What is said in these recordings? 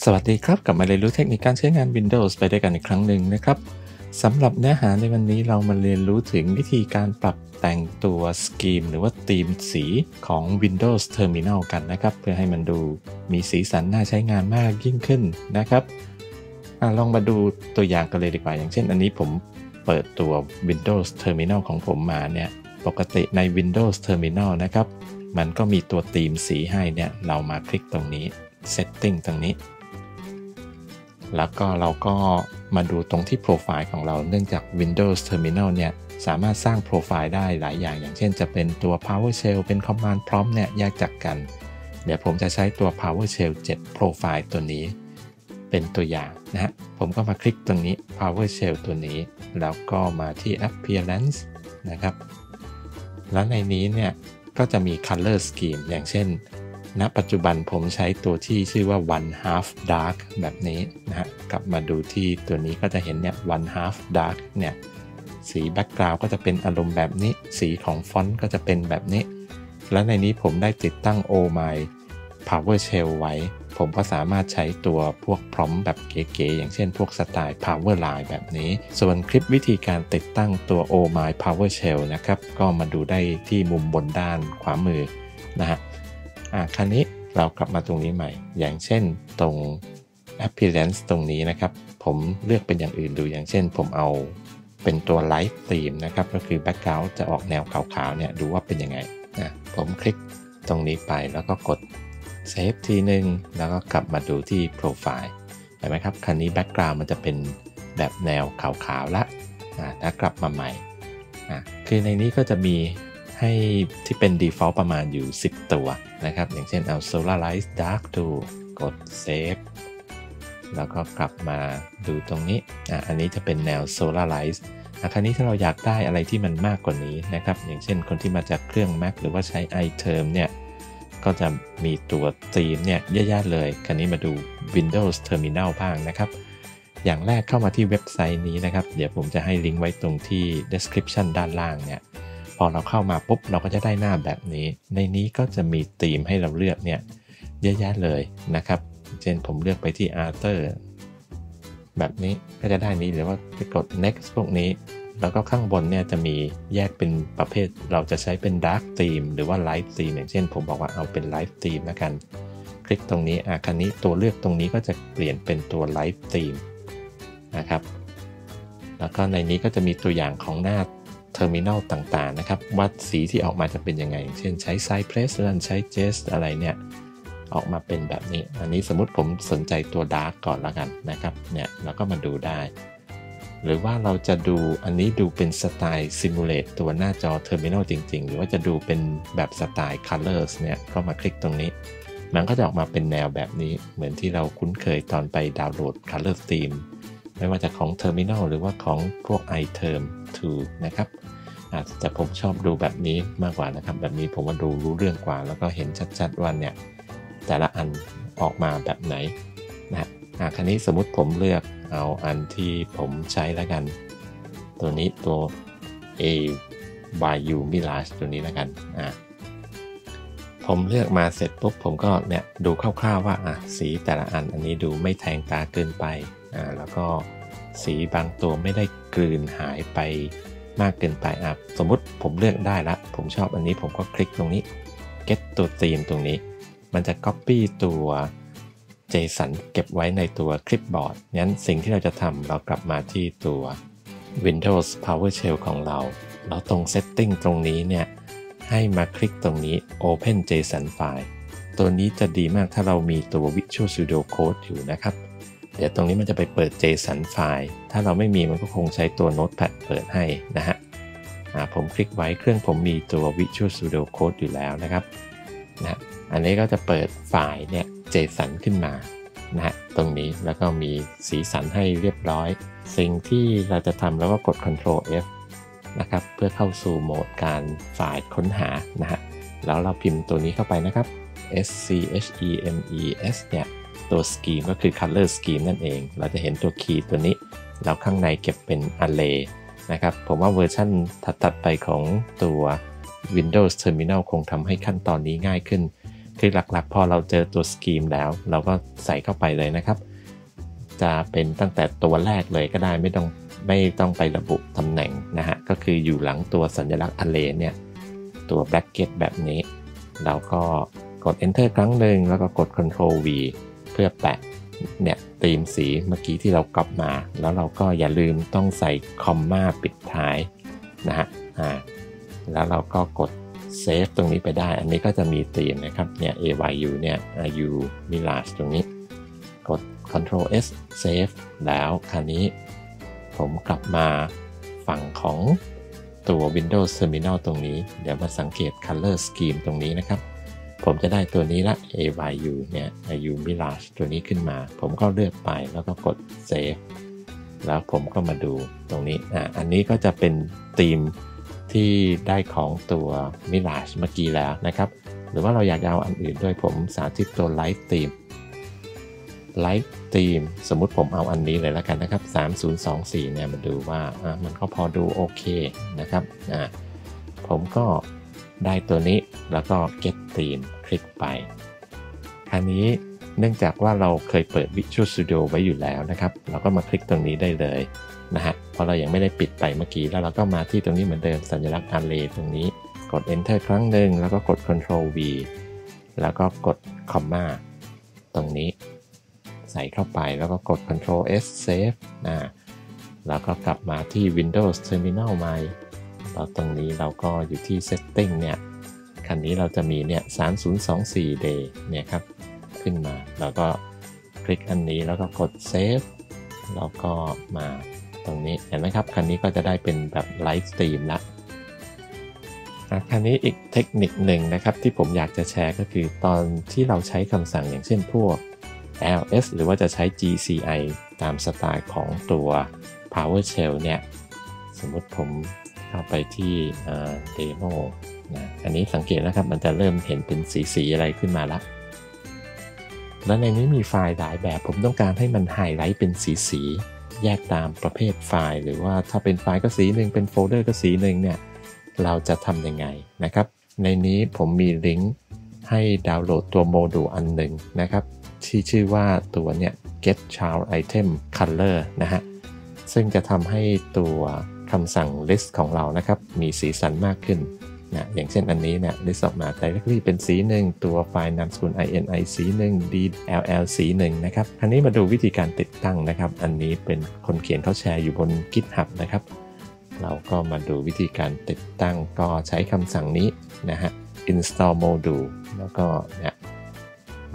สวัสดีครับ กลับมาเรียนรู้เทคนิคการใช้งาน Windows ไปด้วยกันอีกครั้งหนึ่งนะครับสำหรับเนื้อหาในวันนี้เรามาเรียนรู้ถึงวิธีการปรับแต่งตัวสกีมหรือว่าธีมสีของ Windows Terminal กันนะครับ เพื่อให้มันดูมีสีสันน่าใช้งานมากยิ่งขึ้นนะครับอลองมาดูตัวอย่างกันเลยดีกว่า อย่างเช่นอันนี้ผมเปิดตัว Windows Terminal ของผมมาเนี่ย ปกติใน Windows Terminal นะครับ มันก็มีตัวธีมสีให้เนี่ย เรามาคลิกตรงนี้ Setting ตรงนี้ แล้วก็เราก็มาดูตรงที่โปรไฟล์ของเราเนื่องจาก Windows Terminal เนี่ยสามารถสร้างโปรไฟล์ได้หลายอย่าง อย่างเช่นจะเป็นตัว PowerShell เป็น Command Prompt เนี่ยแยกจากกัน เดี๋ยวผมจะใช้ตัว PowerShell 7 Profile ตัวนี้ เป็นตัวอย่างนะฮะผมก็มาคลิกตรงนี้ PowerShell ตัวนี้ แล้วก็มาที่ Appearance นะครับ แล้วในนี้เนี่ยก็จะมี Color Scheme อย่างเช่น ณปัจจุบันผมใช้ตัวที่ชื่อว่า one half dark แบบนี้นะฮะกลับมาดูที่ตัวนี้ก็จะเห็นเนี่ย one half dark เนี่ยสี background ก็จะเป็นอารมณ์แบบนี้ สีของฟอนต์ก็จะเป็นแบบนี้ และในนี้ผมได้ติดตั้ง Oh My Power Shell ไว้ ผมก็สามารถใช้ตัวพวก prompt แบบเก๋ๆ อย่างเช่นพวกสไตล์ Power Line แบบนี้ ส่วนคลิปวิธีการติดตั้งตัว Oh My Power Shell นะครับ ก็มาดูได้ที่มุมบนด้านขวามือนะฮะ อะคราวนี้เรากลับมาตรงนี้ใหม่ อย่างเช่นตรง appearance ตรงนี้นะครับ ผมเลือกเป็นอย่างอื่นดูอย่างเช่น ผมเอาเป็นตัว light theme นะครับ ก็คือ background จะออกแนวขาวๆเนี่ยดูว่าเป็นยังไงนะผมคลิกตรงนี้ไปแล้วก็กด save ทีหนึ่งแล้วก็กลับมาดูที่ profile เห็นไหมครับคันนี้ background มันจะเป็นแบบแนวขาวๆละนะถ้ากลับมาใหม่อะคือในนี้ก็จะมี ให้ที่เป็น default ประมาณอยู่ 10 ตัวนะครับ อย่างเช่นเอา Solarize Dark ดูกด Save แล้วก็กลับมาดูตรงนี้อะอันนี้จะเป็นแนว Solarize อะคราวนี้ถ้าเราอยากได้อะไรที่มันมากกว่านี้นะครับ อย่างเช่นคนที่มาจากเครื่อง Mac หรือว่าใช้ iTerm เนี่ย ก็จะมีตัวธีมเนี่ยเยอะแยะเลย คราวนี้มาดู Windows Terminal บ้างนะครับ อย่างแรกเข้ามาที่เว็บไซต์นี้นะครับ เดี๋ยวผมจะให้ลิงก์ไว้ตรงที่ description ด้านล่างเนี่ย อเราเข้ามาปุ๊บเราก็จะได้หน้าแบบนี้ ในนี้ก็จะมีธีมให้เราเลือกเนี่ยเยอะแยะเลยนะครับ เช่นผมเลือกไปที่ Arthur แบบนี้ก็จะได้นี้หรือว่าไปกด next พวกนี้ แล้วก็ข้างบนเนี่ยจะมีแยกเป็นประเภท เราจะใช้เป็น dark theme หรือว่า light theme อย่างเช่น ผมบอกว่าเอาเป็น light theme ละกัน คลิกตรงนี้อะคราวนี้ตัวเลือกตรงนี้ก็จะเปลี่ยนเป็นตัว light theme นะครับ แล้วก็ในนี้ก็จะมีตัวอย่างของหน้า terminal ต่างๆนะครับว่าสีที่ออกมาจะเป็นยังไง เช่นใช้ Cypress หรือใช้ Jest อะไรเนี่ยออกมาเป็นแบบนี้ อันนี้สมมติผมสนใจตัว dark ก่อนแล้วกันนะครับเนี่ยเราก็มาดูได้ หรือว่าเราจะดูอันนี้ดูเป็นสไตล์ simulate ตัวหน้าจอ terminal จริง ๆ หรือว่าจะดูเป็นแบบสไตล์ Colors เนี่ยก็มาคลิกตรงนี้ มันก็จะออกมาเป็นแนวแบบนี้เหมือนที่เราคุ้นเคยตอนไปดาวน์โหลด Color Theme ไม่ว่าจะของ Terminal หรือว่าของพวก iTerm 2นะครับแต่ผมชอบดูแบบนี้มากกว่านะครับ แบบนี้ผมว่าดูรู้เรื่องกว่า แล้วก็เห็นชัดๆว่าเนี่ยแต่ละอันออกมาแบบไหนนะฮะคันนี้สมมติผมเลือกเอาอันที่ผมใช้แล้วกัน ตัวนี้ตัว A byu Mirage ตัวนี้แล้วกันอ่าผมเลือกมาเสร็จปุ๊บผมก็เนี่ยดูคร่าวๆว่าอะสีแต่ละอันอันนี้ดูไม่แทงตาเกินไป อ่าแล้วก็สีบางตัวไม่ได้กลืนหายไปมากเกินไปอะสมมุติผมเลือกได้ละ ผมชอบอันนี้ผมก็คลิกตรงนี้ get ตัวธีมตรงนี้ มันจะ copy ตัว JSON เก็บไว้ในตัวคลิปบอร์ดงั้นสิ่งที่เราจะทำเรากลับมาที่ตัว Windows PowerShell ของเราเราตรง Setting ตรงนี้เนี่ยให้มาคลิกตรงนี้ Open JSON File ตัวนี้จะดีมากถ้าเรามีตัว Visual Studio Code อยู่นะครับ เดี๋ยวตรงนี้มันจะไปเปิด JSON ไฟล์ถ้าเราไม่มีมันก็คงใช้ตัว Notepad เปิดให้นะฮะผมคลิกไว้เครื่องผมมีตัว Visual Studio Code อยู่แล้วนะครับนะอันนี้ก็จะเปิดไฟล์เนี่ย JSON ขึ้นมานะฮะตรงนี้แล้วก็มีสีสันให้เรียบร้อย สิ่งที่เราจะทำแล้วก็กด Ctrl F นะครับเพื่อเข้าสู่โหมดการฝ่ายค้นหานะฮะแล้วเราพิมพ์ตัวนี้เข้าไปนะครับ S C H E M E S เนี่ย ตัว scheme ก็คือ color scheme นั่นเอง เราจะเห็นตัวคีย์ตัวนี้ แล้วข้างในเก็บเป็น array นะครับ ผมว่าเวอร์ชันถัดๆไปของตัว Windows Terminal คงทำให้ขั้นตอนนี้ง่ายขึ้น คือหลักๆ พอเราเจอตัวสกีมแล้ว เราก็ใส่เข้าไปเลยนะครับ จะเป็นตั้งแต่ตัวแรกเลยก็ได้ไม่ต้องไม่ต้องไประบุตำแหน่งนะฮะ ก็คืออยู่หลังตัวสัญลักษณ์ array เนี่ย ตัว bracket แบบนี้ เราก็กด enter ครั้งหนึ่งแล้วก็กด control v เพื่อแปะเนี่ยตีมสีเมื่อกี้ที่เรากลับมา แล้วเราก็อย่าลืมต้องใส่คอมมาปิดท้ายนะฮะอ่าแล้วเราก็กด save ตรงนี้ไปได้ อันนี้ก็จะมีตีมนะครับเนี่ย AYU เนี่ย u Mirage ตรงนี้ กด Ctrl S Save แล้วคราวนี้ผมกลับมาฝั่งของตัว Windows Terminal ตรงนี้ เดี๋ยวมาสังเกต Color Scheme ตรงนี้นะครับ ผมจะได้ตัวนี้ละ AYU เนี่ย u Mirage ตัวนี้ขึ้นมา ผมก็เลือกไปแล้วก็กด Save แล้วผมก็มาดูตรงนี้อ่าอันนี้ก็จะเป็นธีมที่ได้ของตัว Mirage เมื่อกี้แล้วนะครับ หรือว่าเราอยากเอาอันอื่นด้วยผมสาธิตตัว Light Theme Light Theme สมมุติผมเอาอันนี้เลยแล้วกันนะครับ 3024 เนี่ยมาดูว่าอะมันก็พอดูโอเคนะครับอ่าผมก็ ได้ตัวนี้แล้วก็ Get Theme คลิกไป คราวนี้เนื่องจากว่าเราเคยเปิด Visual Studio ไว้อยู่แล้วนะครับ เราก็มาคลิกตรงนี้ได้เลยนะฮะเพราะเรายังไม่ได้ปิดไปเมื่อกี้ แล้วเราก็มาที่ตรงนี้เหมือนเดิมสัญลักษณ์ array ตรงนี้ กด enter ครั้งหนึ่งแล้วก็กด control v แล้วก็กด comma ตรงนี้ ใส่เข้าไปแล้วก็กด control s save นะแล้วก็กลับมาที่ windows terminal ใหม่ แล้วตรงนี้เราก็อยู่ที่ setting เนี่ย คราวนี้เราจะมีเนี่ย3024 day เนี่ยครับ ขึ้นมา แล้วก็คลิกอันนี้แล้วก็กด save แล้วก็มาตรงนี้ เห็นไหมครับ คราวนี้ก็จะได้เป็นแบบ light theme ละคราวนี้อีกเทคนิคหนึ่งนะครับ ที่ผมอยากจะแชร์ก็คือตอนที่เราใช้คำสั่งอย่างเช่นพวก ls หรือว่าจะใช้ gci ตามสไตล์ของตัว powershell เนี่ย สมมติผม เข้าไปที่ demo นะอันนี้สังเกตนะครับ มันจะเริ่มเห็นเป็นสีสีอะไรขึ้นมาละแล้วในนี้มีไฟล์หลายแบบ ผมต้องการให้มันไฮไลท์เป็นสีสีแยกตามประเภทไฟล์ หรือว่าถ้าเป็นไฟล์ก็สีหนึ่งเป็นโฟลเดอร์ก็สีหนึ่งเนี่ย เราจะทำยังไงนะครับ ในนี้ผมมีลิงก์ให้ดาวน์โหลดตัวโมดูลอันหนึ่งนะครับ ที่ชื่อว่าตัวเนี่ย get child item color นะฮะ ซึ่งจะทำให้ตัว คำสั่ง list ของเรานะครับ มีสีสันมากขึ้นนะอย่างเช่นอันนี้เนี่ย list ออกมา directly เป็นสีหนึ่งตัวไฟล์นามสกุล ini สีหนึ่ง dll สีหนึ่งนะครับอันนี้มาดูวิธีการติดตั้งนะครับ อันนี้เป็นคนเขียนเขาแชร์อยู่บน GitHub นะครับ เราก็มาดูวิธีการติดตั้งก็ใช้คำสั่งนี้นะฮะ install module แล้วก็เนี่ย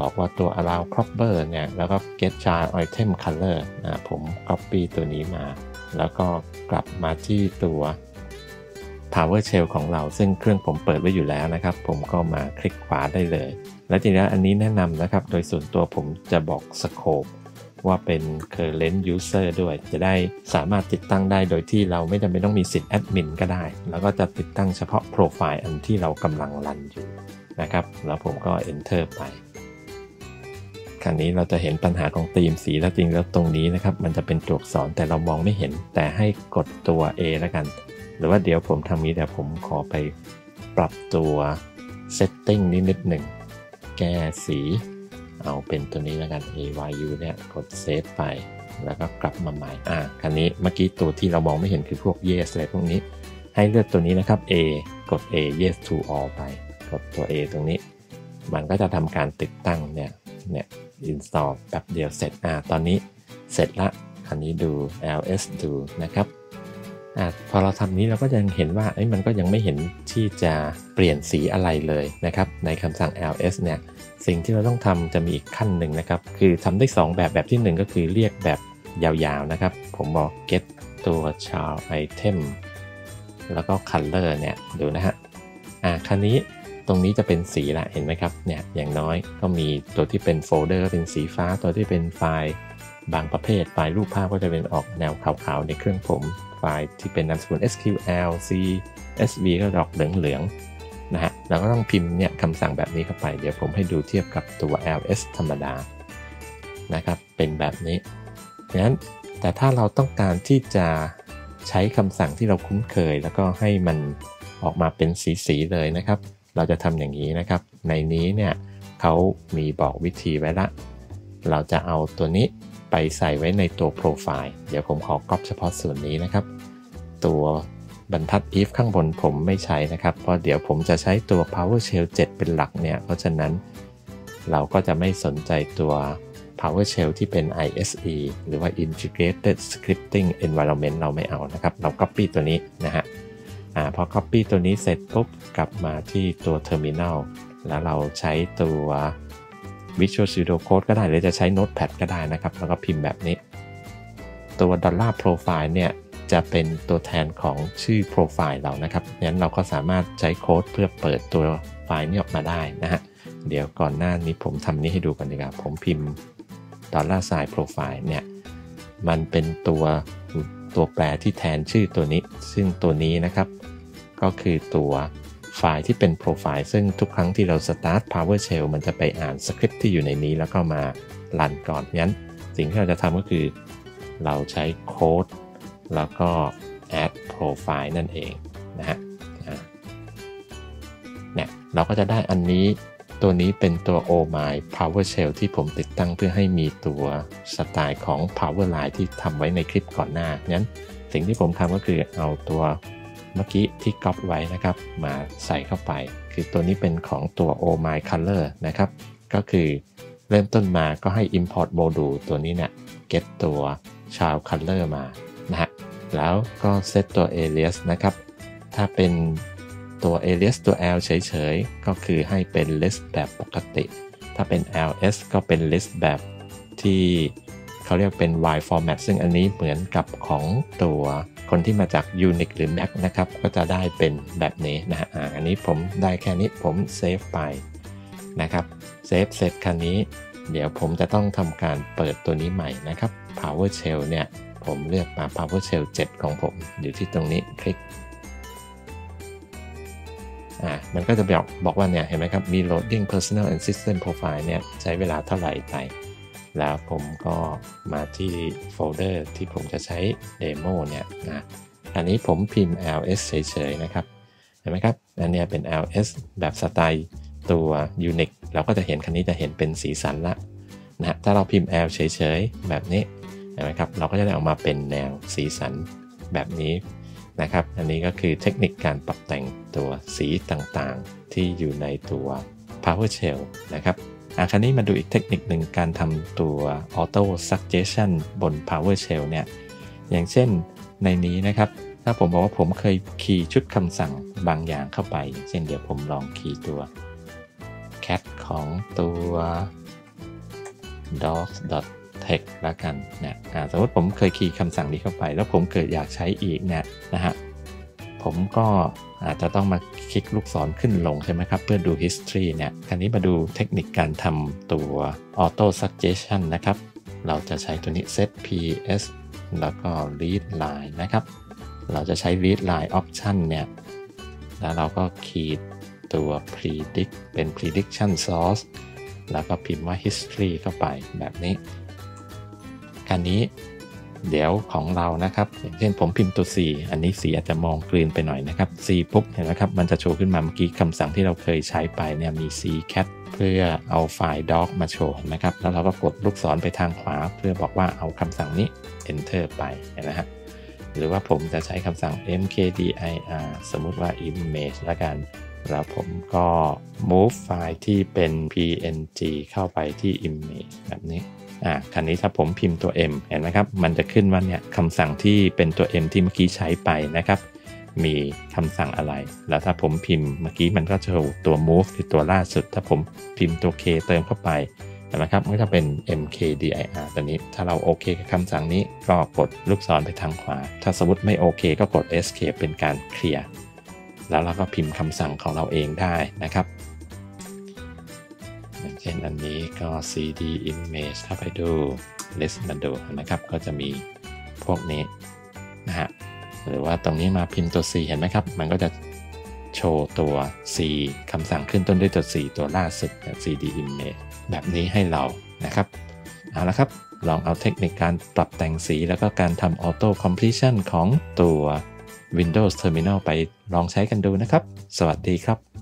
บอกว่าตัว allow cropper เนี่ย แล้วก็ get child item color นะผม copy ตัวนี้มา แล้วก็กลับมาที่ตัว PowerShell ของเรา ซึ่งเครื่องผมเปิดไว้อยู่แล้วนะครับ ผมก็มาคลิกขวาได้เลย และทีนี้อันนี้แนะนำนะครับ โดยส่วนตัวผมจะบอก scope ว่าเป็น current user ด้วย จะได้สามารถติดตั้งได้โดยที่เราไม่จำเป็นต้องมีสิทธิ์แอดมินก็ได้ แล้วก็จะติดตั้งเฉพาะโปรไฟล์อันที่เรากำลังรันอยู่นะครับ แล้วผมก็ enter ไป ราวนี้เราจะเห็นปัญหาของธีมสีแล้วจริงแล้วตรงนี้นะครับ มันจะเป็นตัวอักษรแต่เรามองไม่เห็น แต่ให้กดตัว A แล้วกัน หรือว่าเดี๋ยวผมทำนี้แต่ผมขอไปปรับตัว setting นิดนิดหนึ่ง แก้สี เอาเป็นตัวนี้แล้วกัน AYU เนี่ย กดเซฟไป แล้วก็กลับมาใหม่ อ่าคันนี้เมื่อกี้ตัวที่เรามองไม่เห็นคือพวก yes อะไรพวกนี้ ให้เลือกตัวนี้นะครับ A กด A yes to all ไป กดตัว A ตรงนี้ มันก็จะทำการติดตั้งเนี่ย เนี่ย install แป๊บเดียวเสร็จอ่าตอนนี้เสร็จละคันนี้ดู ls ดูนะครับอ่าพอเราทำนี้เราก็ยังเห็นว่าเอ้มันก็ยังไม่เห็นที่จะเปลี่ยนสีอะไรเลยนะครับในคำสั่ง ls เนี่ยสิ่งที่เราต้องทำจะมีอีกขั้นหนึ่งนะครับ คือทำได้ 2 แบบแบบที่ 1 ก็คือเรียกแบบยาวๆนะครับ ผมบอก get ตัว child item แล้วก็ color เนี่ยดูนะฮะอ่าคันนี้ ตรงนี้จะเป็นสีละเห็นไหมครับเนี่ยอย่างน้อยก็มีตัวที่เป็นโฟลเดอร์เป็นสีฟ้าตัวที่เป็นไฟล์บางประเภทไฟล์รูปภาพก็จะเป็นออกแนวขาวๆในเครื่องผม ไฟล์ที่เป็นนามสกุล SQL CSV ก็ดอกเหลืองๆนะฮะเราก็ต้องพิมพ์เนี่ยคำสั่งแบบนี้เข้าไป เดี๋ยวผมให้ดูเทียบกับตัว ls ธรรมดานะครับเป็นแบบนี้ดังนั้นแต่ถ้าเราต้องการที่จะใช้คำสั่งที่เราคุ้นเคย แล้วก็ให้มันออกมาเป็นสีๆเลยนะครับ เราจะทำอย่างนี้นะครับ ในนี้เนี่ยเขามีบอกวิธีไว้ละ เราจะเอาตัวนี้ไปใส่ไว้ในตัวโปรไฟล์ เดี๋ยวผมขอกรอบเฉพาะส่วนนี้นะครับ ตัวบรรทัด if ข้างบนผมไม่ใช้นะครับ เพราะเดี๋ยวผมจะใช้ตัว PowerShell 7 เป็นหลักเนี่ย เพราะฉะนั้นเราก็จะไม่สนใจตัว PowerShell ที่เป็น ISE หรือว่า Integrated Scripting Environment เราไม่เอานะครับ เรา Copy ตัวนี้นะฮะ อพอ Copy ตัวนี้เสร็จปุ๊บกลับมาที่ตัว Terminal แล้วเราใช้ตัว Visual Studio Code ก็ได้ หรือจะใช้ Notepad ก็ได้นะครับ แล้วก็พิมพ์แบบนี้ ตัว Dollar Profile เนี่ย จะเป็นตัวแทนของชื่อโปรไฟล์เรานะครับงั้นเราก็สามารถใช้โค้ดเพื่อเปิดตัวไฟล์นี้ออกมาได้นะฮะ เดี๋ยวก่อนหน้านี้ผมทำนี้ให้ดูกันดีกว่าผมพิมพ์ dollar sign profile เนี่ย มันเป็นตัว ตัวแปรที่แทนชื่อตัวนี้ ซึ่งตัวนี้นะครับ ก็คือตัวไฟล์ที่เป็นโปรไฟล์ซึ่งทุกครั้งที่เรา start PowerShell มันจะไปอ่านสคริปต์ที่อยู่ในนี้แล้วก็มารันก่อนงั้น สิ่งที่เราจะทำก็คือ เราใช้โค้ดแล้วก็ add profile นั่นเองนะฮะเนี่ยเราก็จะได้อันนี้ ตัวนี้เป็นตัว o m y PowerShell ที่ผมติดตั้งเพื่อให้มีตัวสไตล์ของ Powerline ที่ทำไว้ในคลิปก่อนหน้างั้นสิ่งที่ผมทำก็คือเอาตัวเมื่อกี้ที่ก๊อปไว้นะครับ มาใส่เข้าไป คือตัวนี้เป็นของตัว o my color นะครับ ก็คือเริ่มต้นมาก็ให้ import module ตัวนี้เนี่ย get ตัว child color มานะฮะแล้วก็เซตตัว alias นะครับ ถ้าเป็น ตัว alias ตัว l เฉยๆ ก็คือให้เป็น list แบบปกติ ถ้าเป็น ls ก็เป็น list แบบที่เขาเรียกเป็น y format ซึ่งอันนี้เหมือนกับของตัวคนที่มาจาก Unix หรือ Mac นะครับ ก็จะได้เป็นแบบนี้นะฮะอันนี้ผมได้แค่นี้ผมเซฟไปนะครับ save เสร็จคราวนี้ เดี๋ยวผมจะต้องทำการเปิดตัวนี้ใหม่นะครับ PowerShell เนี่ย ผมเลือกมา PowerShell 7 ของผมอยู่ที่ตรงนี้คลิก อ่ามันก็จะบอกบอกว่าเนี่ยเห็นไหมครับ มี loading personal and system profile เนี่ยใช้เวลาเท่าไหร่ไป แล้วผมก็มาที่โฟลเดอร์ที่ผมจะใช้ demo เนี่ยนะอันนี้ผมพิมพ์ ls เฉยๆนะครับ เห็นไหมครับ อันนี้เป็น ls แบบสไตล์ตัว Unix เราก็จะเห็นคันนี้จะเห็นเป็นสีสันละนะถ้าเราพิมพ์ l เฉยๆแบบนี้เห็นไหมครับ เราก็จะได้ออกมาเป็นแนวสีสันแบบนี้ นะครับ อันนี้ก็คือเทคนิคการปรับแต่งตัวสีต่างๆ ที่อยู่ในตัว PowerShell นะครับอาคราวนี้มาดูอีกเทคนิคหนึ่งการทำตัว Auto Suggestion บน PowerShell เนี่ย อย่างเช่นในนี้นะครับ ถ้าผมบอกว่าผมเคยคีย์ชุดคำสั่งบางอย่างเข้าไป เช่นเดี๋ยวผมลองคีย์ตัว cat ของตัว dogs text ละกันเนี่ยสมมติผมเคยคีย์คำสั่งนี้เข้าไป แล้วผมเกิดอยากใช้อีกเนี่ยนะฮะผมก็อาจจะต้องมาคลิกลูกศรขึ้นลงใช่ไหมครับ เพื่อดู history เนี่ยคราวนี้มาดูเทคนิคการทำตัว auto suggestion นะครับ เราจะใช้ตัวนี้ set ps แล้วก็ read line นะครับ เราจะใช้ read line option เนี่ยแล้วเราก็ขีดตัว predict เป็น prediction source แล้วก็พิมพ์ว่า history เข้าไปแบบนี้ การนี้เดี๋ยวของเรานะครับ อย่างเช่นผมพิมพ์ตัว C อันนี้สีอาจจะมองกลืนไปหน่อยนะครับ C ปุ๊บเห็นไหมครับ มันจะโชว์ขึ้นมาเมื่อกี้คำสั่งที่เราเคยใช้ไปเนี่ยมี C cat เพื่อเอาไฟล์ doc มาโชว์นะครับ แล้วเราก็กดลูกศรไปทางขวา เพื่อบอกว่าเอาคำสั่งนี้ enter ไปนะฮะหรือว่าผมจะใช้คำสั่ง mkdir สมมุติว่า image ละกัน แล้วผมก็ move ไฟล์ที่เป็น png เข้าไปที่ image แบบนี้ อ่าคันนี้ถ้าผมพิมพ์ตัว M เห็นไหมครับ มันจะขึ้นว่าเนี่ยคำสั่งที่เป็นตัว M ที่เมื่อกี้ใช้ไปนะครับ มีคำสั่งอะไร แล้วถ้าผมพิมพ์เมื่อกี้มันก็จะตัว move คือตัวล่าสุด ถ้าผมพิมพ์ตัว K เติมเข้าไปเห็นไหมครับ มันก็จะเป็น mkdir ตัวนี้ ถ้าเราโอเคกับคำสั่งนี้ก็กดลูกศรไปทางขวา ถ้าสมมติไม่โอเคก็กด escape เป็นการเคลียร์ แล้วเราก็พิมพ์คำสั่งของเราเองได้นะครับ นอันนี้ก็ cd image ถ้าไปดู list มาดูนะครับ ก็จะมีพวกนี้นะฮะ หรือว่าตรงนี้มาพิมพ์ตัว c เห็นไหมครับ มันก็จะโชว์ตัว c คำสั่งขึ้นต้นด้วยตัว c ตัวล่าสุด cd image แบบนี้ให้เรานะครับ เอาละครับ ลองเอาเทคนิคการปรับแต่งสี แล้วก็การทำ auto completion ของตัว Windows Terminal ไปลองใช้กันดูนะครับ สวัสดีครับ